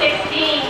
16.0